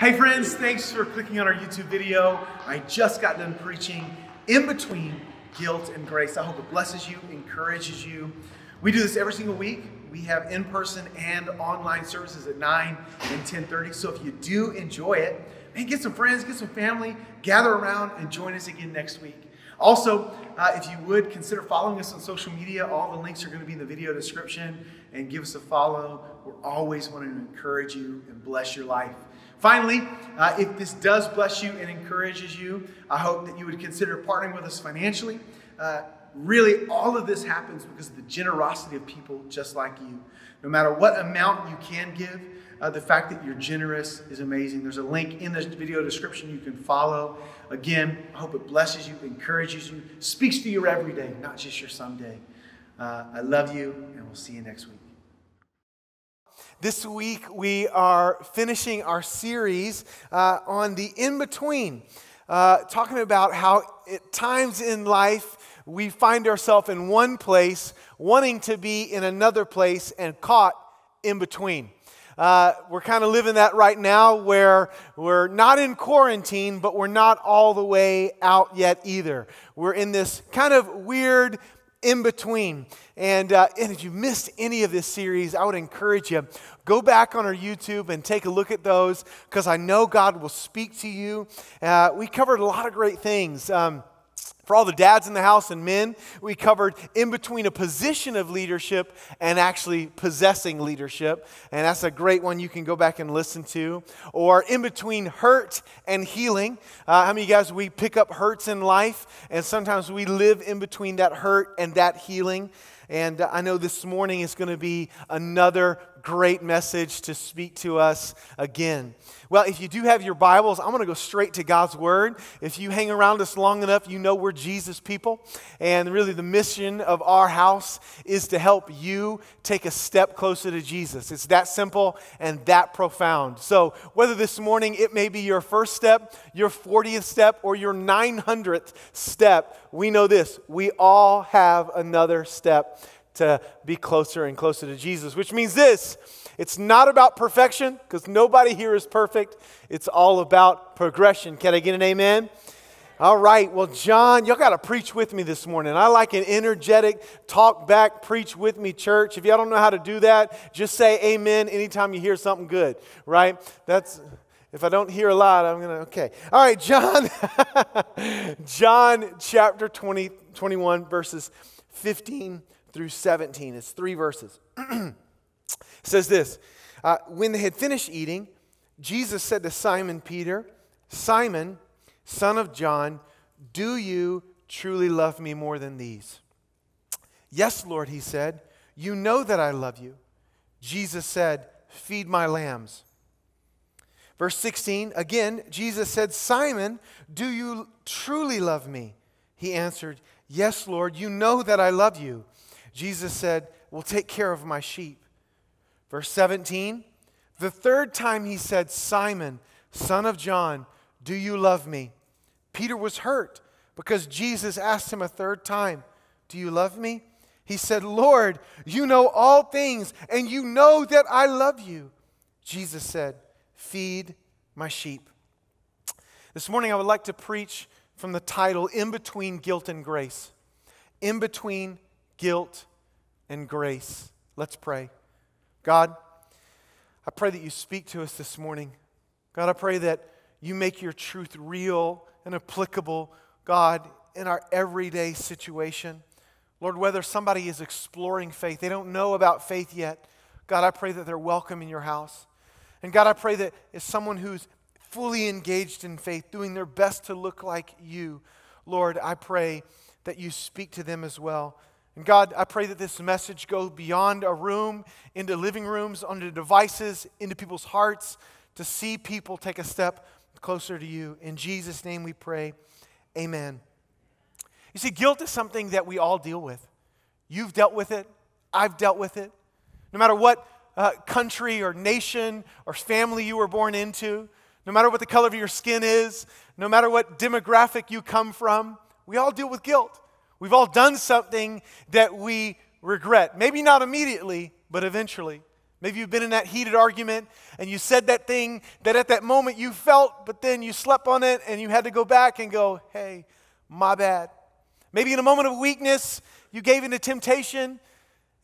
Hey, friends, thanks for clicking on our YouTube video. I just got done preaching in between guilt and grace. I hope it blesses you, encourages you. We do this every single week. We have in-person and online services at 9 and 10:30. So if you do enjoy it, man, get some friends, get some family, gather around and join us again next week. Also, uh, if you would consider following us on social media, all the links are going to be in the video description and give us a follow. We're always wanting to encourage you and bless your life. Finally, uh, if this does bless you and encourages you, I hope that you would consider partnering with us financially. Uh, really, all of this happens because of the generosity of people just like you. No matter what amount you can give, uh, the fact that you're generous is amazing. There's a link in this video description you can follow. Again, I hope it blesses you, encourages you, speaks to you every day, not just your someday. Uh, I love you, and we'll see you next week. This week, we are finishing our series uh, on the in between, uh, talking about how at times in life we find ourselves in one place, wanting to be in another place, and caught in between. Uh, we're kind of living that right now where we're not in quarantine, but we're not all the way out yet either. We're in this kind of weird in between. And, uh, and if you missed any of this series, I would encourage you go back on our YouTube and take a look at those because I know God will speak to you. Uh, we covered a lot of great things. Um, for all the dads in the house and men, we covered in between a position of leadership and actually possessing leadership. And that's a great one you can go back and listen to. Or in between hurt and healing. Uh, how many of you guys, we pick up hurts in life, and sometimes we live in between that hurt and that healing. And I know this morning is going to be another great message to speak to us again. Well, if you do have your Bibles, I'm going to go straight to God's Word. If you hang around us long enough, you know we're Jesus people. And really, the mission of our house is to help you take a step closer to Jesus. It's that simple and that profound. So, whether this morning it may be your first step, your 40th step, or your 900th step, we know this we all have another step to be closer and closer to Jesus, which means this it's not about perfection, because nobody here is perfect. It's all about progression. Can I get an amen? All right, well, John, y'all got to preach with me this morning. I like an energetic talk back, preach with me church. If y'all don't know how to do that, just say amen anytime you hear something good, right? That's. If I don't hear a lot, I'm going to, okay. All right, John, John chapter 20, 21, verses 15 through 17. It's three verses. says this uh, When they had finished eating, Jesus said to Simon Peter, Simon, son of John, do you truly love me more than these? Yes, Lord, he said. You know that I love you. Jesus said, Feed my lambs. Verse 16, again, Jesus said, Simon, do you truly love me? He answered, Yes, Lord, you know that I love you. Jesus said, Well, take care of my sheep. Verse 17, the third time he said, Simon, son of John, do you love me? Peter was hurt because Jesus asked him a third time, Do you love me? He said, Lord, you know all things, and you know that I love you. Jesus said, Feed my sheep. This morning, I would like to preach from the title, In Between Guilt and Grace. In Between Guilt and Grace. Let's pray. God, I pray that you speak to us this morning. God, I pray that you make your truth real and applicable, God, in our everyday situation. Lord, whether somebody is exploring faith, they don't know about faith yet, God, I pray that they're welcome in your house. And God, I pray that as someone who's fully engaged in faith, doing their best to look like you, Lord, I pray that you speak to them as well. And God, I pray that this message go beyond a room, into living rooms, onto devices, into people's hearts, to see people take a step closer to you. In Jesus' name we pray. Amen. You see, guilt is something that we all deal with. You've dealt with it, I've dealt with it. No matter what uh, country or nation or family you were born into, no matter what the color of your skin is, no matter what demographic you come from, we all deal with guilt. We've all done something that we regret. Maybe not immediately, but eventually. Maybe you've been in that heated argument and you said that thing that at that moment you felt, but then you slept on it and you had to go back and go, hey, my bad. Maybe in a moment of weakness, you gave in to temptation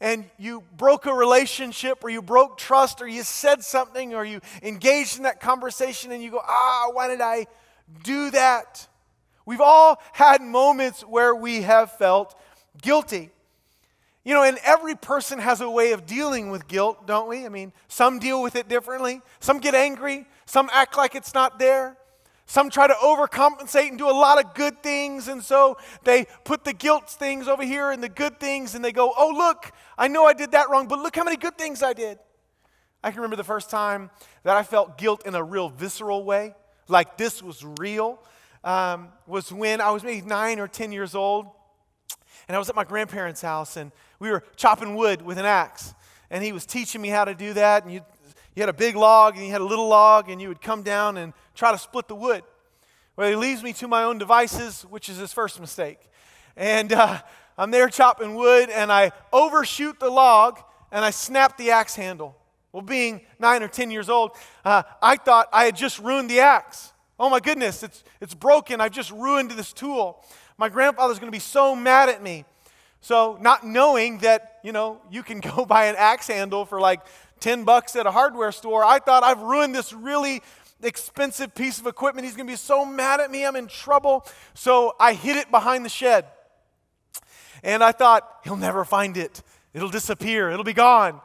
and you broke a relationship or you broke trust or you said something or you engaged in that conversation and you go, ah, why did I do that? We've all had moments where we have felt guilty. You know, and every person has a way of dealing with guilt, don't we? I mean, some deal with it differently. Some get angry. Some act like it's not there. Some try to overcompensate and do a lot of good things, and so they put the guilt things over here and the good things, and they go, Oh, look, I know I did that wrong, but look how many good things I did. I can remember the first time that I felt guilt in a real visceral way, like this was real, um, was when I was maybe nine or 10 years old, and I was at my grandparents' house, and we were chopping wood with an axe. And he was teaching me how to do that, and you, you had a big log, and you had a little log, and you would come down and try to split the wood. Well, he leaves me to my own devices, which is his first mistake. And uh, I'm there chopping wood, and I overshoot the log, and I snap the axe handle. Well, being nine or 10 years old, uh, I thought I had just ruined the axe. Oh my goodness, it's, it's broken. I've just ruined this tool. My grandfather's going to be so mad at me. So, not knowing that, you know, you can go buy an axe handle for like 10 bucks at a hardware store, I thought I've ruined this really expensive piece of equipment. He's going to be so mad at me, I'm in trouble. So I hid it behind the shed. And I thought, he'll never find it. It'll disappear, it'll be gone.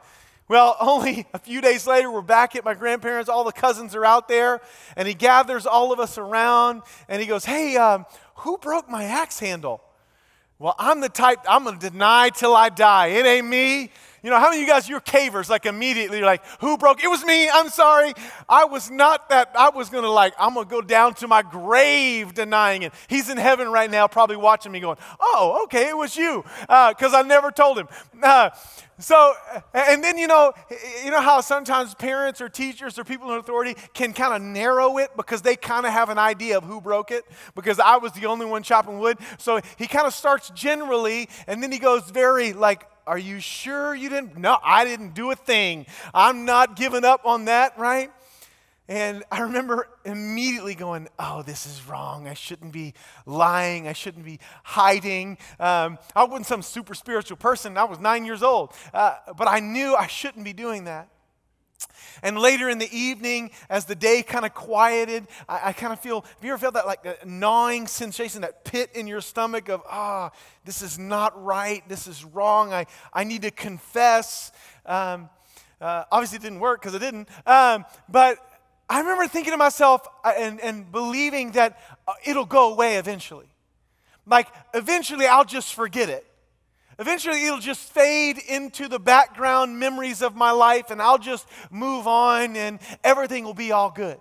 Well, only a few days later, we're back at my grandparents. All the cousins are out there, and he gathers all of us around and he goes, Hey, um, who broke my axe handle? Well, I'm the type, I'm going to deny till I die. It ain't me. You know, how many of you guys, you're cavers, like immediately, like, who broke? It was me, I'm sorry. I was not that, I was gonna like, I'm gonna go down to my grave denying it. He's in heaven right now, probably watching me going, oh, okay, it was you, because uh, I never told him. Uh, so, and then you know, you know how sometimes parents or teachers or people in authority can kind of narrow it because they kind of have an idea of who broke it. Because I was the only one chopping wood, so he kind of starts generally, and then he goes very like are you sure you didn't? No, I didn't do a thing. I'm not giving up on that, right? And I remember immediately going, Oh, this is wrong. I shouldn't be lying. I shouldn't be hiding. Um, I wasn't some super spiritual person. I was nine years old. Uh, but I knew I shouldn't be doing that. And later in the evening, as the day kind of quieted, I, I kind of feel, have you ever felt that like gnawing sensation, that pit in your stomach of, ah, oh, this is not right, this is wrong, I, I need to confess. Um, uh, obviously, it didn't work because it didn't. Um, but I remember thinking to myself uh, and, and believing that uh, it'll go away eventually. Like, eventually, I'll just forget it. Eventually, it'll just fade into the background memories of my life, and I'll just move on, and everything will be all good.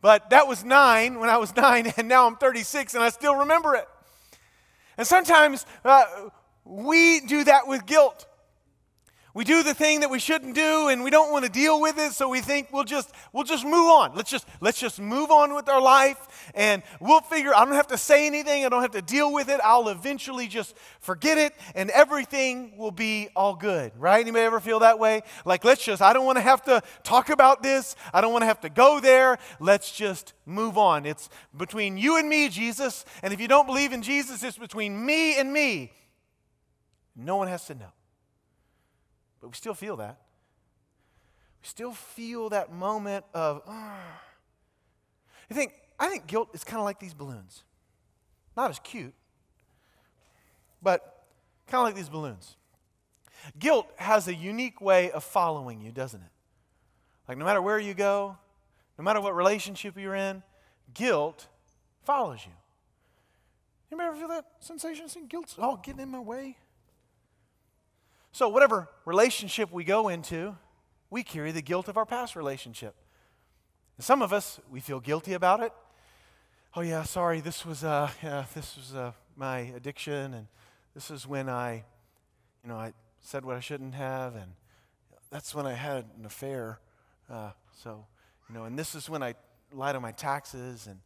But that was nine when I was nine, and now I'm 36, and I still remember it. And sometimes uh, we do that with guilt. We do the thing that we shouldn't do and we don't want to deal with it, so we think we'll just we'll just move on. Let's just let's just move on with our life and we'll figure I don't have to say anything, I don't have to deal with it. I'll eventually just forget it and everything will be all good. Right? Anybody ever feel that way? Like let's just I don't want to have to talk about this. I don't want to have to go there. Let's just move on. It's between you and me, Jesus, and if you don't believe in Jesus, it's between me and me. No one has to know. But we still feel that. We still feel that moment of, ah. oh. I think, I think guilt is kind of like these balloons. Not as cute, but kind of like these balloons. Guilt has a unique way of following you, doesn't it? Like no matter where you go, no matter what relationship you're in, guilt follows you. Anybody ever feel that sensation? Guilt's all getting in my way? So, whatever relationship we go into, we carry the guilt of our past relationship. And some of us, we feel guilty about it. Oh yeah, sorry, this was uh, yeah, this was uh, my addiction, and this is when I, you know, I said what I shouldn't have, and that's when I had an affair. Uh, so, you know, and this is when I lied on my taxes, and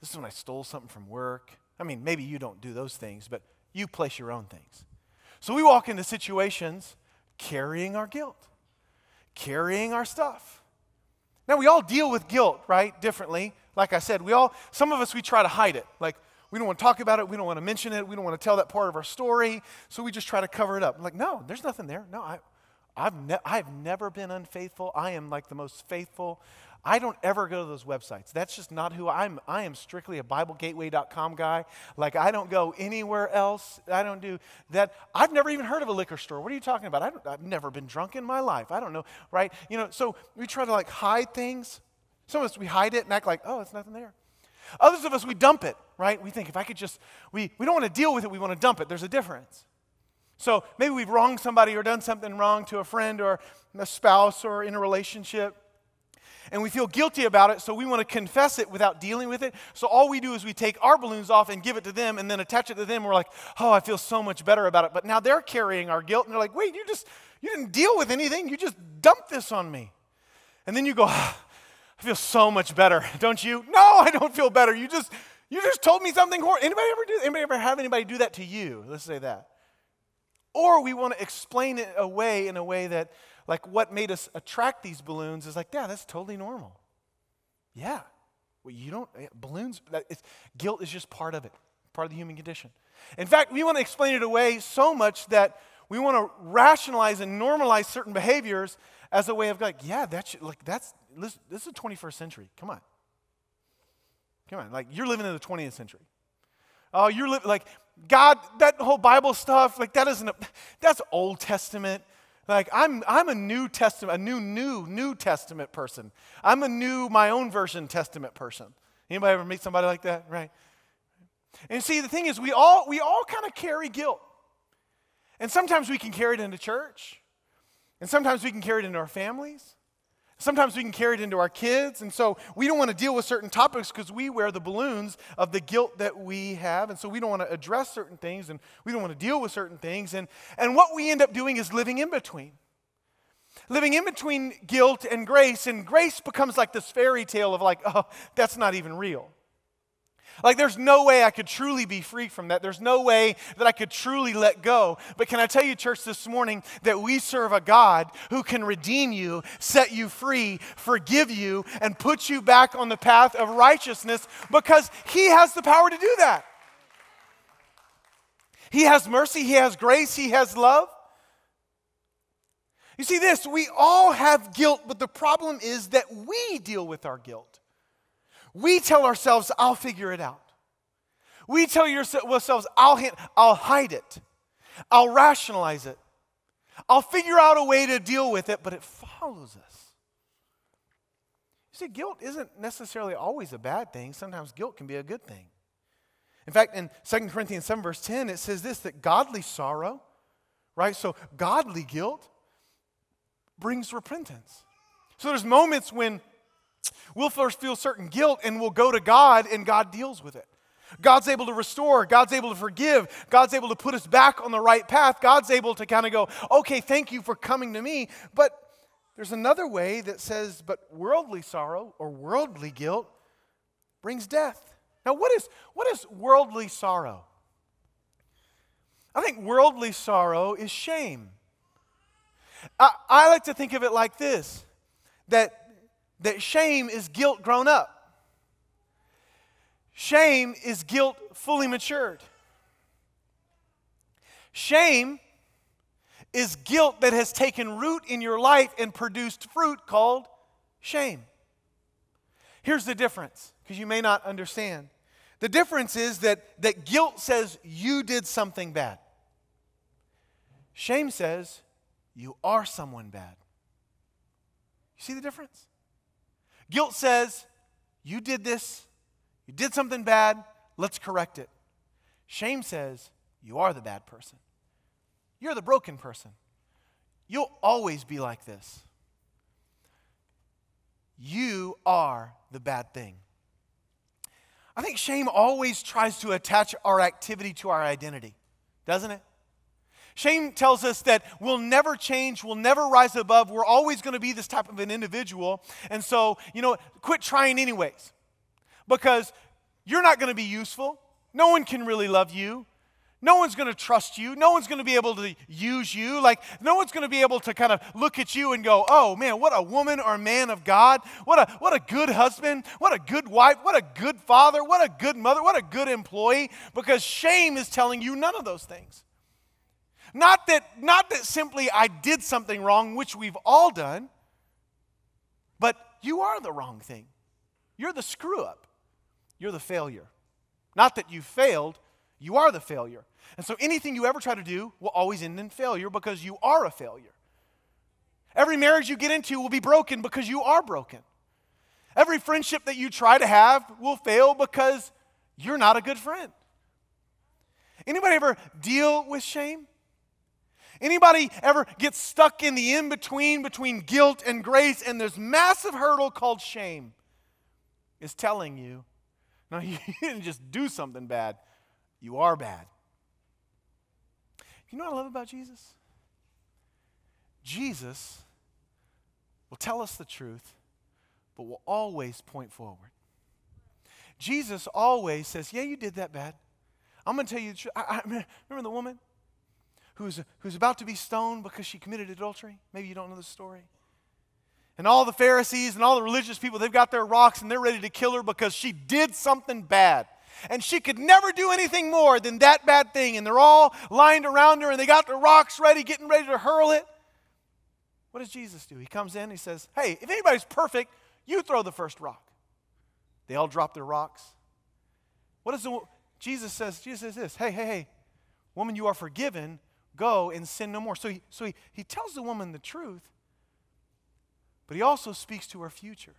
this is when I stole something from work. I mean, maybe you don't do those things, but you place your own things. So we walk into situations carrying our guilt. carrying our stuff. Now, we all deal with guilt, right? Differently. Like I said, we all, some of us, we try to hide it. Like, we don't want to talk about it. We don't want to mention it. We don't want to tell that part of our story. So we just try to cover it up. I'm like, no, there's nothing there. No, I, I've, ne- I've never been unfaithful. I am like the most faithful. I don't ever go to those websites. That's just not who I'm. I am strictly a BibleGateway.com guy. Like, I don't go anywhere else. I don't do that. I've never even heard of a liquor store. What are you talking about? I have never been drunk in my life. I don't know, right? You know, so we try to like hide things. Some of us, we hide it and act like, oh, it's nothing there. Others of us, we dump it, right? We think if I could just, we, we don't want to deal with it, we want to dump it. There's a difference. So maybe we've wronged somebody or done something wrong to a friend or a spouse or in a relationship. And we feel guilty about it, so we want to confess it without dealing with it. So all we do is we take our balloons off and give it to them and then attach it to them. We're like, oh, I feel so much better about it. But now they're carrying our guilt and they're like, wait, you just, you didn't deal with anything. You just dumped this on me. And then you go, ah, I feel so much better, don't you? No, I don't feel better. You just, you just told me something horrible. Anybody ever do? Anybody ever have anybody do that to you? Let's say that. Or we want to explain it away in a way that, like, what made us attract these balloons is like, yeah, that's totally normal. Yeah. Well, you don't, eh, balloons, guilt is just part of it, part of the human condition. In fact, we want to explain it away so much that we want to rationalize and normalize certain behaviors as a way of like, yeah, that's like that's this, this is the 21st century. Come on. Come on. Like you're living in the 20th century. Oh, you're living like God, that whole Bible stuff, like that isn't a, that's Old Testament. Like I'm I'm a New Testament, a new, new, New Testament person. I'm a new, my own version Testament person. Anybody ever meet somebody like that? Right? And see, the thing is, we all we all kind of carry guilt. And sometimes we can carry it into church. And sometimes we can carry it into our families. Sometimes we can carry it into our kids. And so we don't want to deal with certain topics because we wear the balloons of the guilt that we have. And so we don't want to address certain things and we don't want to deal with certain things. And, and what we end up doing is living in between. Living in between guilt and grace. And grace becomes like this fairy tale of like, oh, that's not even real. Like, there's no way I could truly be free from that. There's no way that I could truly let go. But can I tell you, church, this morning that we serve a God who can redeem you, set you free, forgive you, and put you back on the path of righteousness because He has the power to do that. He has mercy, He has grace, He has love. You see, this, we all have guilt, but the problem is that we deal with our guilt. We tell ourselves, I'll figure it out. We tell ourselves, I'll, I'll hide it. I'll rationalize it. I'll figure out a way to deal with it, but it follows us. You see, guilt isn't necessarily always a bad thing. Sometimes guilt can be a good thing. In fact, in 2 Corinthians 7, verse 10, it says this that godly sorrow, right? So, godly guilt brings repentance. So, there's moments when We'll first feel certain guilt and we'll go to God and God deals with it. God's able to restore. God's able to forgive. God's able to put us back on the right path. God's able to kind of go, okay, thank you for coming to me. But there's another way that says, but worldly sorrow or worldly guilt brings death. Now, what is, what is worldly sorrow? I think worldly sorrow is shame. I, I like to think of it like this that that shame is guilt grown up. Shame is guilt fully matured. Shame is guilt that has taken root in your life and produced fruit called shame. Here's the difference, because you may not understand. The difference is that, that guilt says you did something bad. Shame says you are someone bad. You see the difference? Guilt says, You did this, you did something bad, let's correct it. Shame says, You are the bad person. You're the broken person. You'll always be like this. You are the bad thing. I think shame always tries to attach our activity to our identity, doesn't it? Shame tells us that we'll never change, we'll never rise above, we're always going to be this type of an individual. And so, you know, quit trying anyways. Because you're not going to be useful. No one can really love you. No one's going to trust you. No one's going to be able to use you. Like, no one's going to be able to kind of look at you and go, oh man, what a woman or man of God. What a, what a good husband. What a good wife. What a good father. What a good mother. What a good employee. Because shame is telling you none of those things. Not that, not that simply I did something wrong, which we've all done, but you are the wrong thing. You're the screw up. You're the failure. Not that you failed, you are the failure. And so anything you ever try to do will always end in failure because you are a failure. Every marriage you get into will be broken because you are broken. Every friendship that you try to have will fail because you're not a good friend. Anybody ever deal with shame? Anybody ever get stuck in the in between between guilt and grace and this massive hurdle called shame is telling you, no, you didn't just do something bad, you are bad. You know what I love about Jesus? Jesus will tell us the truth, but will always point forward. Jesus always says, Yeah, you did that bad. I'm going to tell you the truth. I, I, remember the woman who's, who's about to be stoned because she committed adultery? Maybe you don't know the story. And all the Pharisees and all the religious people, they've got their rocks and they're ready to kill her because she did something bad. And she could never do anything more than that bad thing. And they're all lined around her and they got their rocks ready, getting ready to hurl it. What does Jesus do? He comes in, he says, Hey, if anybody's perfect, you throw the first rock. They all drop their rocks. What does the Jesus says? Jesus says this, Hey, hey, hey, woman, you are forgiven. Go and sin no more. So he, so he, he tells the woman the truth, but he also speaks to her future.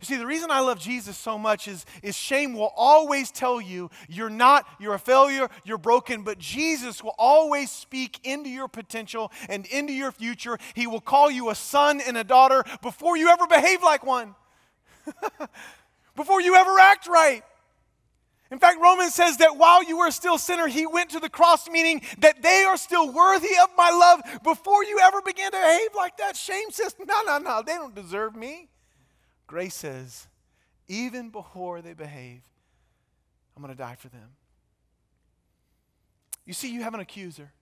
You see, the reason I love Jesus so much is, is shame will always tell you you're not, you're a failure, you're broken, but Jesus will always speak into your potential and into your future. He will call you a son and a daughter before you ever behave like one, before you ever act right. In fact, Romans says that while you were still sinner, he went to the cross, meaning that they are still worthy of my love before you ever began to behave like that. Shame says, no, no, no, they don't deserve me. Grace says, even before they behave, I'm going to die for them. You see, you have an accuser.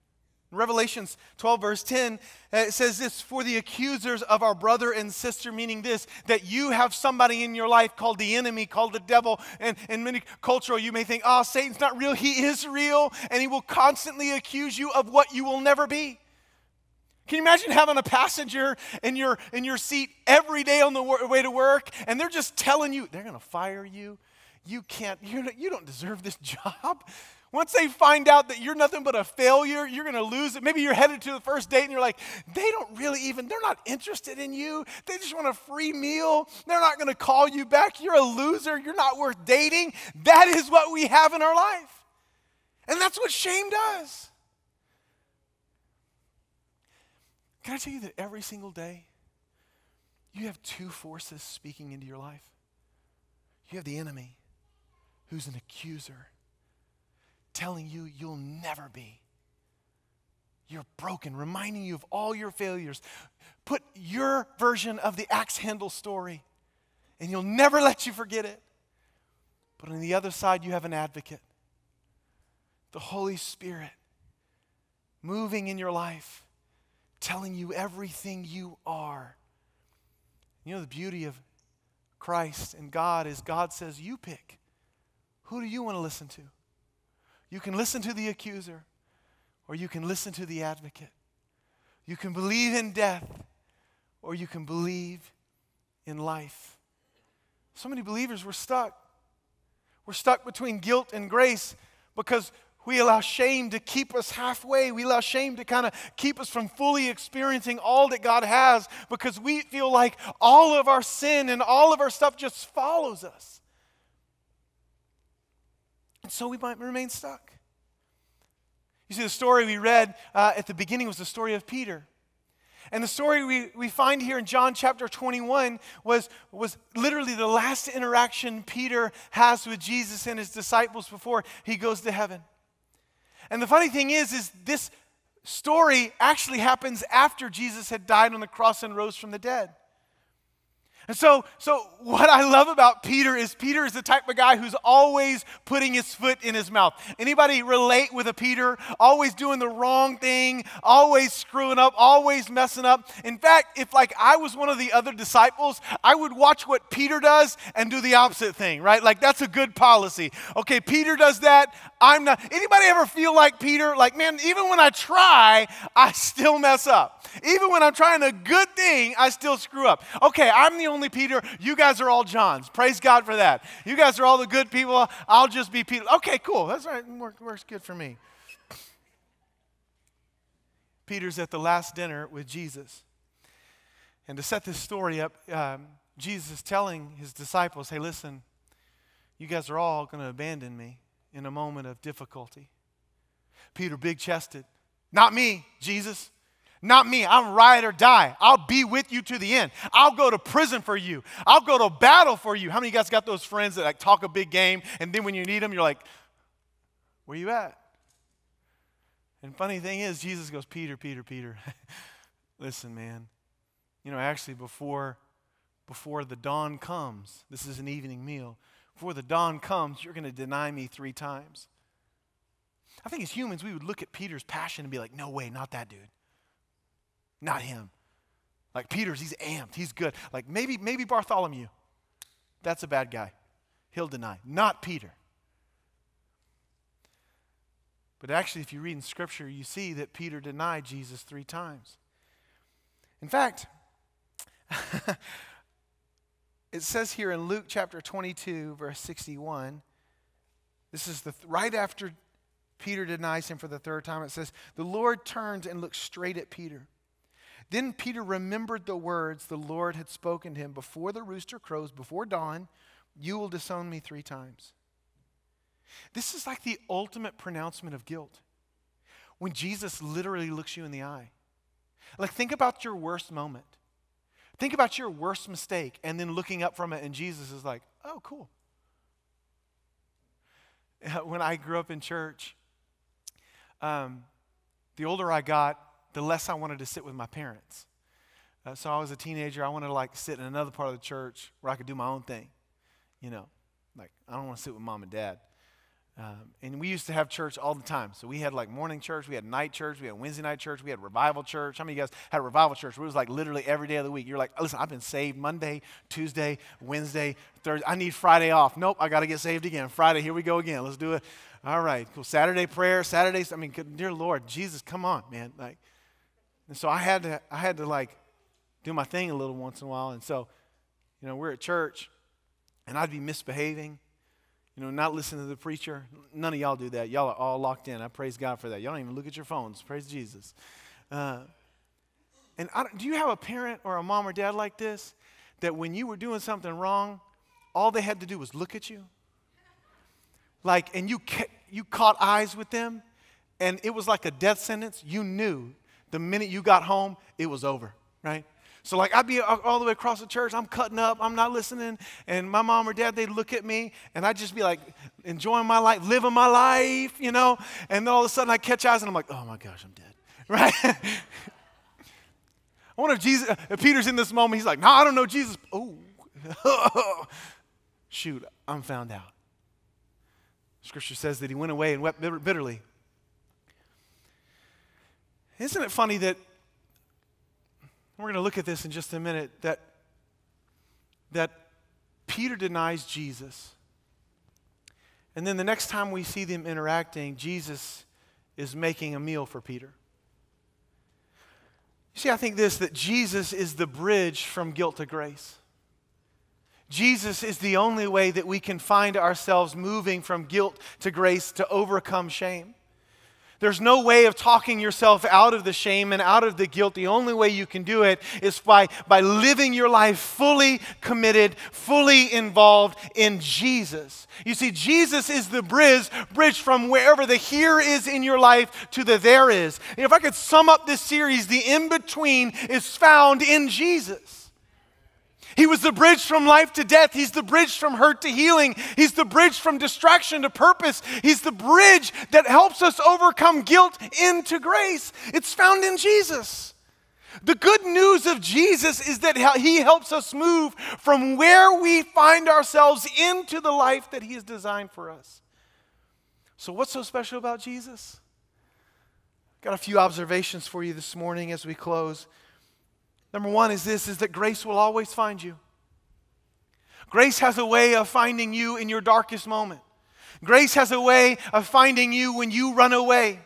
Revelations 12, verse 10, uh, it says this For the accusers of our brother and sister, meaning this, that you have somebody in your life called the enemy, called the devil. And in many cultural, you may think, oh, Satan's not real. He is real, and he will constantly accuse you of what you will never be. Can you imagine having a passenger in your, in your seat every day on the way to work, and they're just telling you, they're going to fire you. You can't, you you don't deserve this job. Once they find out that you're nothing but a failure, you're going to lose it. Maybe you're headed to the first date and you're like, they don't really even, they're not interested in you. They just want a free meal. They're not going to call you back. You're a loser. You're not worth dating. That is what we have in our life. And that's what shame does. Can I tell you that every single day, you have two forces speaking into your life? You have the enemy, who's an accuser telling you you'll never be. You're broken, reminding you of all your failures. Put your version of the axe handle story, and he'll never let you forget it. But on the other side, you have an advocate, the Holy Spirit, moving in your life, telling you everything you are. You know, the beauty of Christ and God is God says, You pick. Who do you want to listen to? You can listen to the accuser or you can listen to the advocate. You can believe in death or you can believe in life. So many believers were stuck. We're stuck between guilt and grace because we allow shame to keep us halfway. We allow shame to kind of keep us from fully experiencing all that God has because we feel like all of our sin and all of our stuff just follows us. And so we might remain stuck. You see, the story we read uh, at the beginning was the story of Peter. And the story we, we find here in John chapter 21 was, was literally the last interaction Peter has with Jesus and his disciples before he goes to heaven. And the funny thing is, is this story actually happens after Jesus had died on the cross and rose from the dead. And so, so what I love about Peter is Peter is the type of guy who's always putting his foot in his mouth. Anybody relate with a Peter? Always doing the wrong thing, always screwing up, always messing up. In fact, if like I was one of the other disciples, I would watch what Peter does and do the opposite thing, right? Like that's a good policy. Okay, Peter does that, I'm not. Anybody ever feel like Peter? Like, man, even when I try, I still mess up. Even when I'm trying a good thing, I still screw up. Okay, I'm the only Peter. You guys are all Johns. Praise God for that. You guys are all the good people. I'll just be Peter. Okay, cool. That's right. Work, works good for me. Peter's at the last dinner with Jesus. And to set this story up, um, Jesus is telling his disciples, hey, listen, you guys are all going to abandon me in a moment of difficulty. Peter, big chested, not me, Jesus. Not me. I'm ride or die. I'll be with you to the end. I'll go to prison for you. I'll go to battle for you. How many of you guys got those friends that like talk a big game and then when you need them, you're like, where you at? And funny thing is, Jesus goes, Peter, Peter, Peter. Listen, man. You know, actually, before before the dawn comes, this is an evening meal. Before the dawn comes, you're going to deny me three times. I think as humans, we would look at Peter's passion and be like, no way, not that dude. Not him. Like Peter's, he's amped, he's good. Like maybe, maybe Bartholomew. That's a bad guy. He'll deny. Not Peter. But actually, if you read in Scripture, you see that Peter denied Jesus three times. In fact, it says here in Luke chapter 22, verse 61, this is the right after Peter denies him for the third time. It says, The Lord turned and looked straight at Peter. Then Peter remembered the words the Lord had spoken to him before the rooster crows, before dawn, you will disown me three times. This is like the ultimate pronouncement of guilt. When Jesus literally looks you in the eye. Like, think about your worst moment. Think about your worst mistake and then looking up from it, and Jesus is like, oh, cool. When I grew up in church, um, the older I got, the less I wanted to sit with my parents. Uh, so I was a teenager. I wanted to like sit in another part of the church where I could do my own thing. You know, like I don't want to sit with mom and dad. Um, and we used to have church all the time. So we had like morning church, we had night church, we had Wednesday night church, we had revival church. How many of you guys had revival church? It was like literally every day of the week. You're like, listen, I've been saved Monday, Tuesday, Wednesday, Thursday. I need Friday off. Nope, I got to get saved again. Friday, here we go again. Let's do it. All right, cool. Saturday prayer, Saturdays. I mean, dear Lord, Jesus, come on, man. Like, and so I had to, I had to like do my thing a little once in a while. And so, you know, we're at church, and I'd be misbehaving, you know, not listening to the preacher. None of y'all do that. Y'all are all locked in. I praise God for that. Y'all don't even look at your phones. Praise Jesus. Uh, and do you have a parent or a mom or dad like this that when you were doing something wrong, all they had to do was look at you? like, and you, ca- you caught eyes with them, and it was like a death sentence. You knew the minute you got home, it was over, right? So, like, I'd be all the way across the church, I'm cutting up, I'm not listening, and my mom or dad, they'd look at me, and I'd just be like enjoying my life, living my life, you know, and then all of a sudden I catch eyes, and I'm like, oh my gosh, I'm dead, right? I wonder if Jesus, if Peter's in this moment, he's like, no, I don't know Jesus. Oh, shoot, I'm found out. Scripture says that he went away and wept bitterly. Isn't it funny that we're going to look at this in just a minute that that Peter denies Jesus. And then the next time we see them interacting, Jesus is making a meal for Peter. You see, I think this that Jesus is the bridge from guilt to grace. Jesus is the only way that we can find ourselves moving from guilt to grace to overcome shame. There's no way of talking yourself out of the shame and out of the guilt. The only way you can do it is by, by living your life fully committed, fully involved in Jesus. You see, Jesus is the bridge, bridge from wherever the here is in your life to the there is. And if I could sum up this series, the in between is found in Jesus. He was the bridge from life to death. He's the bridge from hurt to healing. He's the bridge from distraction to purpose. He's the bridge that helps us overcome guilt into grace. It's found in Jesus. The good news of Jesus is that he helps us move from where we find ourselves into the life that he has designed for us. So, what's so special about Jesus? Got a few observations for you this morning as we close. Number one is this is that grace will always find you. Grace has a way of finding you in your darkest moment. Grace has a way of finding you when you run away.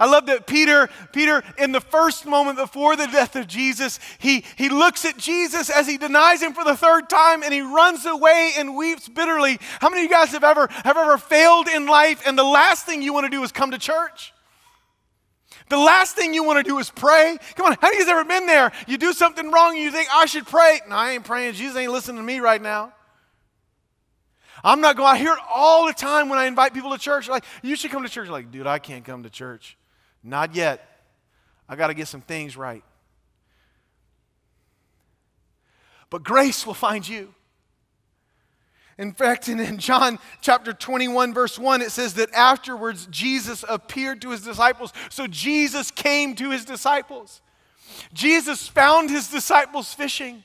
I love that Peter, Peter, in the first moment before the death of Jesus, he, he looks at Jesus as he denies him for the third time and he runs away and weeps bitterly. How many of you guys have ever, have ever failed in life and the last thing you want to do is come to church? The last thing you want to do is pray. Come on, how many of you ever been there? You do something wrong and you think, I should pray. No, I ain't praying. Jesus ain't listening to me right now. I'm not going, I hear it all the time when I invite people to church. Like, you should come to church. Like, dude, I can't come to church. Not yet. I got to get some things right. But grace will find you. In fact, in, John chapter 21, verse 1, it says that afterwards Jesus appeared to his disciples. So Jesus came to his disciples. Jesus found his disciples fishing.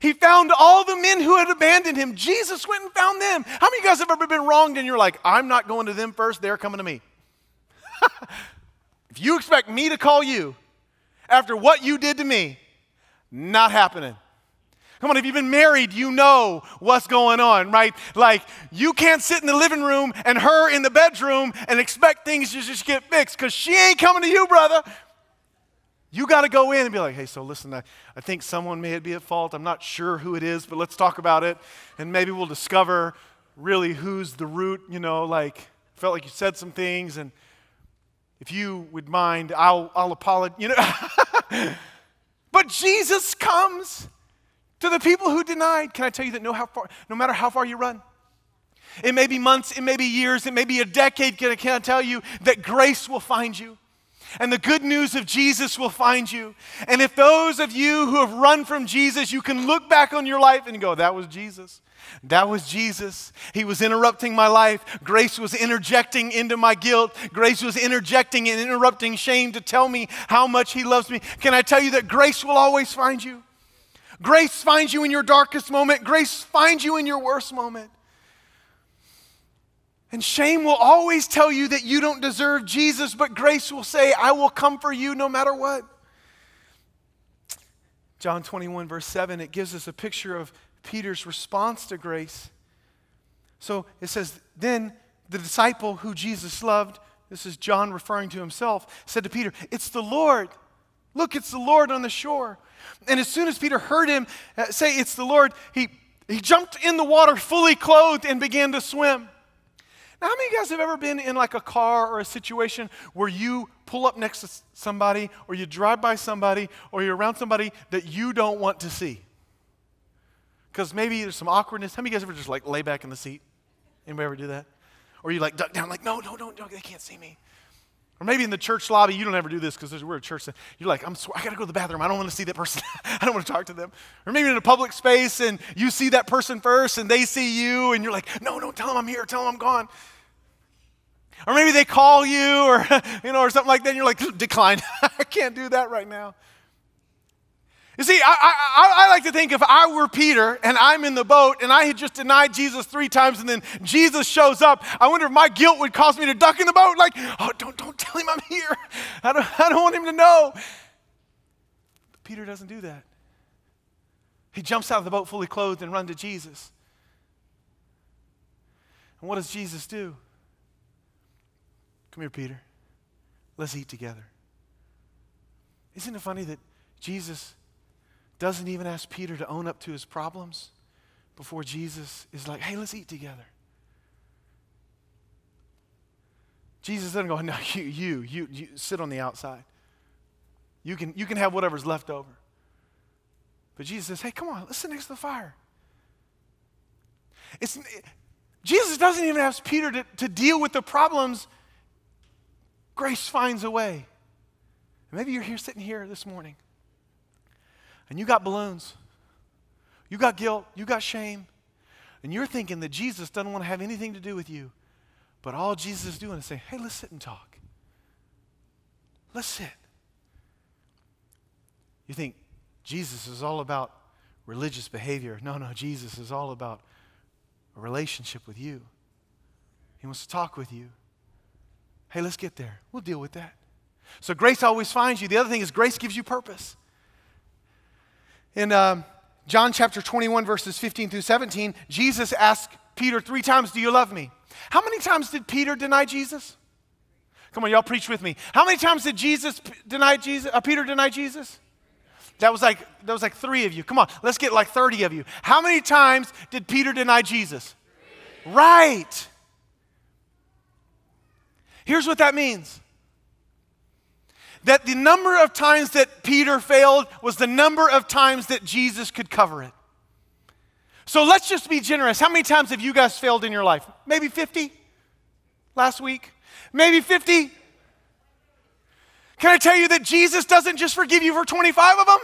He found all the men who had abandoned him. Jesus went and found them. How many of you guys have ever been wronged and you're like, I'm not going to them first, they're coming to me? If you expect me to call you after what you did to me, not happening. Come on, if you've been married, you know what's going on, right? Like, you can't sit in the living room and her in the bedroom and expect things to just get fixed because she ain't coming to you, brother. You got to go in and be like, hey, so listen, I, I think someone may be at fault. I'm not sure who it is, but let's talk about it. And maybe we'll discover really who's the root, you know, like, felt like you said some things and if you would mind, I'll, I'll apologize. You know, but Jesus comes to the people who denied. Can I tell you that no, how far, no matter how far you run, it may be months, it may be years, it may be a decade. Can I, can I tell you that grace will find you? And the good news of Jesus will find you. And if those of you who have run from Jesus, you can look back on your life and go, that was Jesus. That was Jesus. He was interrupting my life. Grace was interjecting into my guilt. Grace was interjecting and interrupting shame to tell me how much He loves me. Can I tell you that grace will always find you? Grace finds you in your darkest moment, grace finds you in your worst moment. And shame will always tell you that you don't deserve Jesus, but grace will say, I will come for you no matter what. John 21, verse 7, it gives us a picture of Peter's response to grace. So it says, Then the disciple who Jesus loved, this is John referring to himself, said to Peter, It's the Lord. Look, it's the Lord on the shore. And as soon as Peter heard him uh, say, It's the Lord, he, he jumped in the water fully clothed and began to swim. Now, how many of you guys have ever been in like a car or a situation where you pull up next to somebody or you drive by somebody or you're around somebody that you don't want to see? Because maybe there's some awkwardness. How many of you guys ever just like lay back in the seat? Anybody ever do that? Or you like duck down, like, no, no, no, no, they can't see me. Or maybe in the church lobby, you don't ever do this because we're a church. You're like, I'm sw- I got to go to the bathroom. I don't want to see that person. I don't want to talk to them. Or maybe in a public space and you see that person first and they see you and you're like, no, don't tell them I'm here. Tell them I'm gone. Or maybe they call you or, you know, or something like that and you're like, decline. I can't do that right now. You see, I, I, I, like to think if I were Peter and I'm in the boat and I had just denied Jesus three times and then Jesus shows up, I wonder if my guilt would cause me to duck in the boat, like, oh, don't, don't tell him I'm here. I don't, I don't want him to know. But Peter doesn't do that. He jumps out of the boat fully clothed and runs to Jesus. And what does Jesus do? Come here, Peter. Let's eat together. Isn't it funny that Jesus doesn't even ask Peter to own up to his problems before Jesus is like, hey, let's eat together. Jesus doesn't go, no, you, you, you, you sit on the outside. You can, you can have whatever's left over. But Jesus says, hey, come on, let's sit next to the fire. It's, it, Jesus doesn't even ask Peter to, to deal with the problems. Grace finds a way. maybe you're here sitting here this morning and you got balloons, you got guilt, you got shame, and you're thinking that Jesus doesn't want to have anything to do with you. But all Jesus is doing is saying, hey, let's sit and talk. Let's sit. You think Jesus is all about religious behavior. No, no, Jesus is all about a relationship with you. He wants to talk with you. Hey, let's get there. We'll deal with that. So grace always finds you. The other thing is grace gives you purpose. In um, John chapter 21, verses 15 through 17, Jesus asked Peter three times, Do you love me? How many times did Peter deny Jesus? Come on, y'all preach with me. How many times did Jesus deny Jesus? Uh, Peter deny Jesus? That was like that was like three of you. Come on, let's get like 30 of you. How many times did Peter deny Jesus? Right. Here's what that means that the number of times that Peter failed was the number of times that Jesus could cover it. So let's just be generous. How many times have you guys failed in your life? Maybe 50 last week? Maybe 50? Can I tell you that Jesus doesn't just forgive you for 25 of them?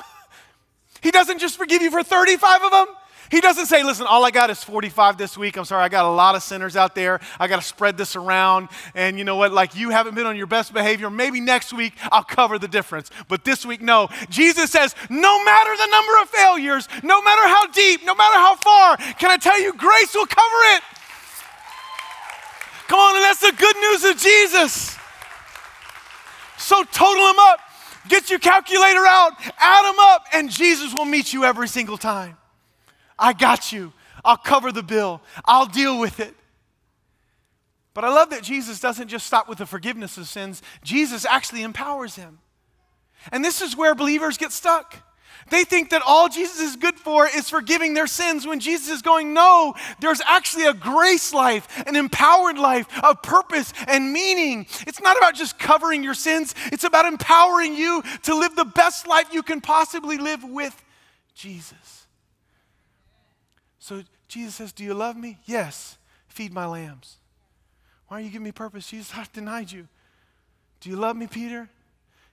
He doesn't just forgive you for 35 of them. He doesn't say, listen, all I got is 45 this week. I'm sorry, I got a lot of sinners out there. I got to spread this around. And you know what? Like, you haven't been on your best behavior. Maybe next week I'll cover the difference. But this week, no. Jesus says, no matter the number of failures, no matter how deep, no matter how far, can I tell you, grace will cover it. Come on, and that's the good news of Jesus. So total them up. Get your calculator out, add them up, and Jesus will meet you every single time. I got you. I'll cover the bill. I'll deal with it. But I love that Jesus doesn't just stop with the forgiveness of sins, Jesus actually empowers him. And this is where believers get stuck. They think that all Jesus is good for is forgiving their sins when Jesus is going, no, there's actually a grace life, an empowered life of purpose and meaning. It's not about just covering your sins, it's about empowering you to live the best life you can possibly live with Jesus. So Jesus says, Do you love me? Yes. Feed my lambs. Why are you giving me purpose? Jesus, I've denied you. Do you love me, Peter?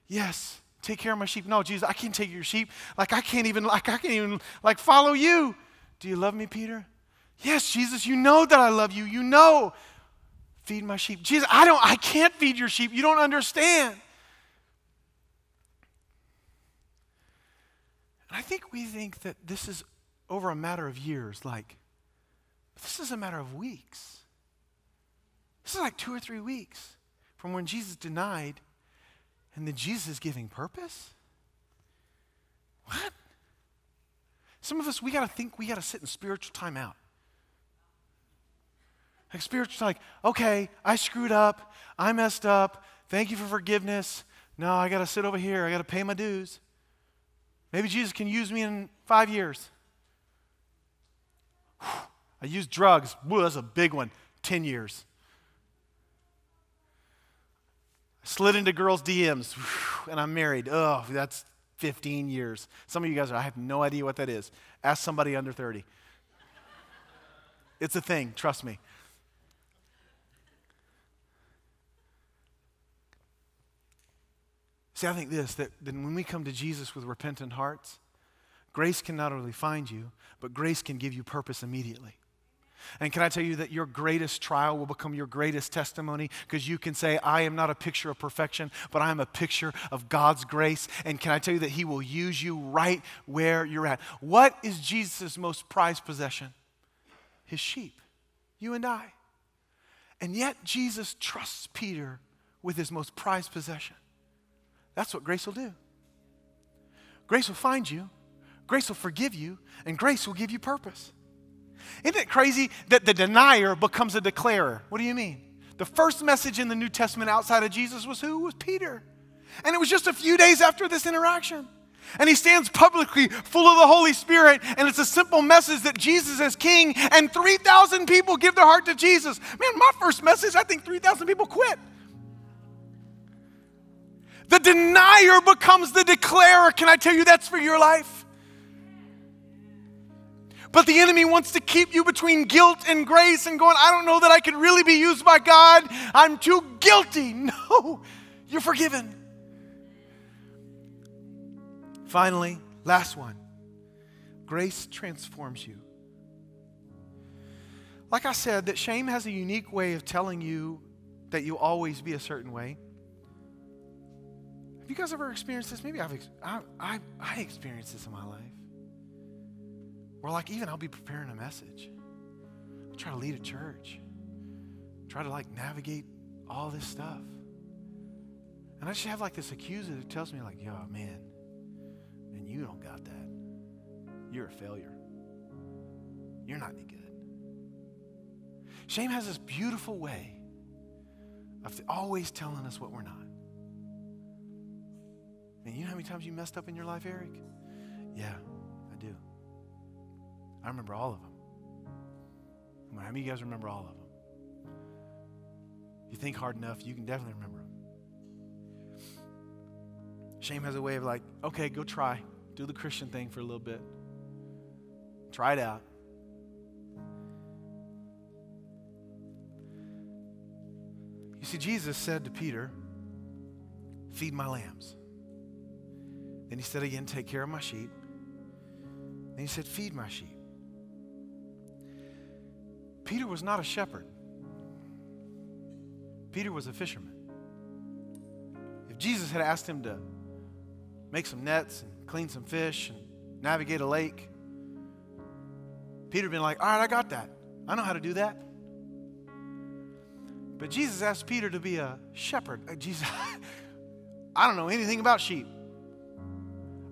Yes take care of my sheep. No, Jesus, I can't take your sheep. Like I can't even, like I can't even like follow you. Do you love me, Peter? Yes, Jesus, you know that I love you. You know. Feed my sheep. Jesus, I don't, I can't feed your sheep. You don't understand. And I think we think that this is over a matter of years, like, this is a matter of weeks. This is like two or three weeks from when Jesus denied and then Jesus is giving purpose? What? Some of us, we got to think we got to sit in spiritual timeout. Like spiritual, like, okay, I screwed up. I messed up. Thank you for forgiveness. No, I got to sit over here. I got to pay my dues. Maybe Jesus can use me in five years. I used drugs. Whoa, that's a big one. 10 years. I slid into girls' DMs, and I'm married. Oh, that's 15 years. Some of you guys are, I have no idea what that is. Ask somebody under 30. It's a thing, trust me. See, I think this that, that when we come to Jesus with repentant hearts, grace can not only find you, but grace can give you purpose immediately. And can I tell you that your greatest trial will become your greatest testimony because you can say, I am not a picture of perfection, but I am a picture of God's grace. And can I tell you that He will use you right where you're at? What is Jesus' most prized possession? His sheep, you and I. And yet Jesus trusts Peter with his most prized possession. That's what grace will do. Grace will find you, grace will forgive you, and grace will give you purpose. Isn't it crazy that the denier becomes a declarer? What do you mean? The first message in the New Testament outside of Jesus was who? Was Peter. And it was just a few days after this interaction. And he stands publicly full of the Holy Spirit, and it's a simple message that Jesus is king, and 3,000 people give their heart to Jesus. Man, my first message, I think 3,000 people quit. The denier becomes the declarer. Can I tell you that's for your life? But the enemy wants to keep you between guilt and grace and going, I don't know that I can really be used by God. I'm too guilty. No, you're forgiven. Finally, last one grace transforms you. Like I said, that shame has a unique way of telling you that you'll always be a certain way. Have you guys ever experienced this? Maybe I've I, I, I experienced this in my life. Where, like, even I'll be preparing a message. I'll try to lead a church, try to, like, navigate all this stuff. And I just have, like, this accuser that tells me, like, yo, man, and you don't got that. You're a failure. You're not any good. Shame has this beautiful way of always telling us what we're not. And you know how many times you messed up in your life, Eric? Yeah. I remember all of them. How many of you guys remember all of them? If you think hard enough, you can definitely remember them. Shame has a way of like, okay, go try. Do the Christian thing for a little bit. Try it out. You see, Jesus said to Peter, Feed my lambs. Then he said again, Take care of my sheep. Then he said, Feed my sheep. Peter was not a shepherd, Peter was a fisherman. If Jesus had asked him to make some nets and clean some fish and navigate a lake, Peter had been like, All right, I got that. I know how to do that. But Jesus asked Peter to be a shepherd. Uh, Jesus, I don't know anything about sheep.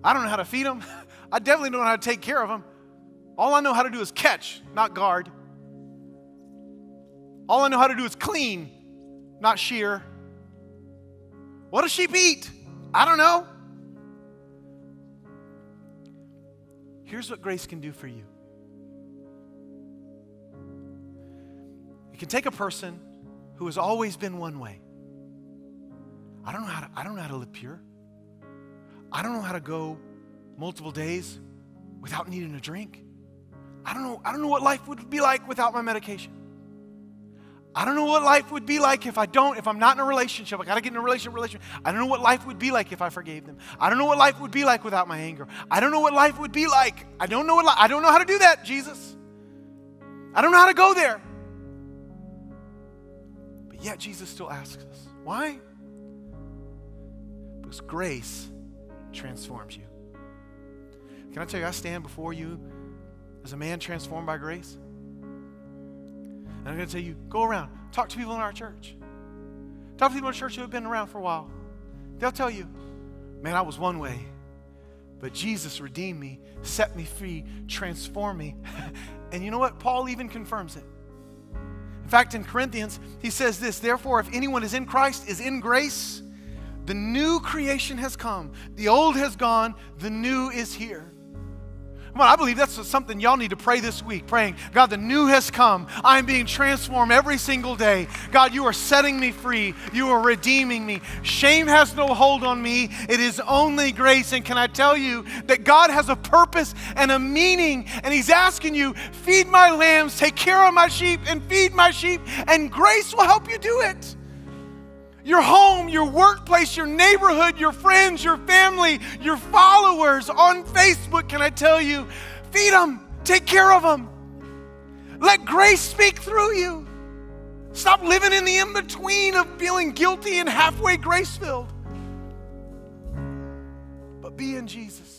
I don't know how to feed them. I definitely don't know how to take care of them. All I know how to do is catch, not guard. All I know how to do is clean, not shear. What does sheep eat? I don't know. Here's what grace can do for you it can take a person who has always been one way. I don't know how to, I don't know how to live pure. I don't know how to go multiple days without needing a drink. I don't know, I don't know what life would be like without my medication. I don't know what life would be like if I don't, if I'm not in a relationship. I got to get in a relationship, relationship. I don't know what life would be like if I forgave them. I don't know what life would be like without my anger. I don't know what life would be like. I don't know what li- I don't know how to do that, Jesus. I don't know how to go there. But yet Jesus still asks us. Why? Because grace transforms you. Can I tell you, I stand before you as a man transformed by grace. And I'm going to tell you, go around, talk to people in our church. Talk to people in church who have been around for a while. They'll tell you, man, I was one way, but Jesus redeemed me, set me free, transformed me. and you know what? Paul even confirms it. In fact, in Corinthians, he says this Therefore, if anyone is in Christ, is in grace, the new creation has come. The old has gone, the new is here. Come on, I believe that's something y'all need to pray this week. Praying, God, the new has come. I'm being transformed every single day. God, you are setting me free. You are redeeming me. Shame has no hold on me. It is only grace. And can I tell you that God has a purpose and a meaning, and He's asking you, feed my lambs, take care of my sheep, and feed my sheep, and grace will help you do it your home, your workplace, your neighborhood, your friends, your family, your followers on Facebook, can I tell you, feed them, take care of them. Let grace speak through you. Stop living in the in between of feeling guilty and halfway grace filled. But be in Jesus.